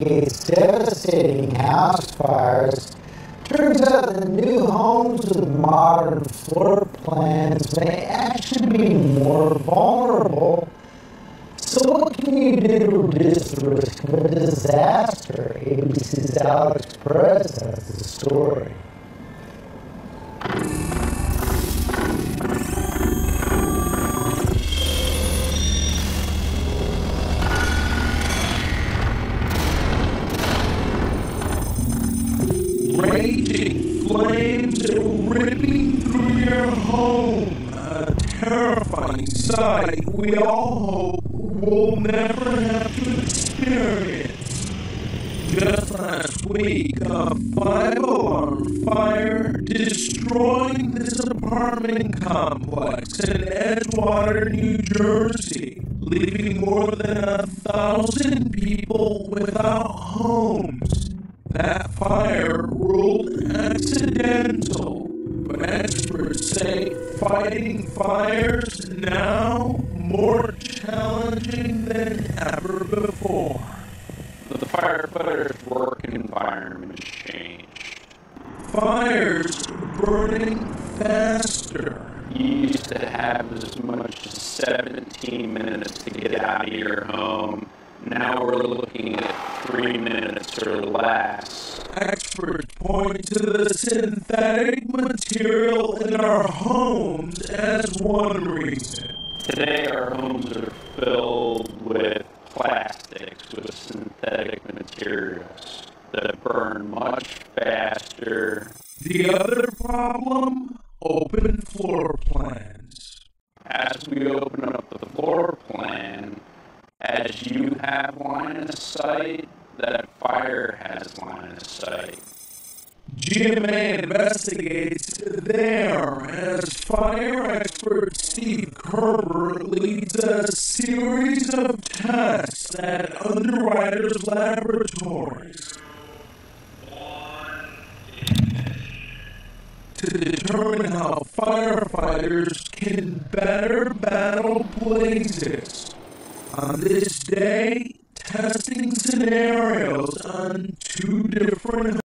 It's devastating house fires. Turns out that new homes with modern floor plans may actually be more vulnerable. So, what can you do to reduce the risk of a disaster? ABC's Alex Perez has the story. Raging flames ripping through your home. A terrifying sight we all hope we'll never have to experience. Just last week, a five alarm fire destroying this apartment complex in Edgewater, New Jersey, leaving more than a thousand people without homes. That fire ruled accidental, but experts say fighting fires now more challenging than ever before. The firefighter's work environment has changed. Fires burning faster. You used to have as much as 17 minutes to get out of your home. Now we're looking at three minutes or less. Experts point to the synthetic material in our homes as one reason. Today, our homes are filled with plastics, with synthetic materials that burn much faster. The other problem? Open floor plans. As we open up the floor plan, as you have line of sight, that fire has line of sight. GMA investigates there as fire expert Steve Kerber leads a series of tests at Underwriters Laboratories to determine how firefighters can better battle blazes. On this day, testing scenarios on two different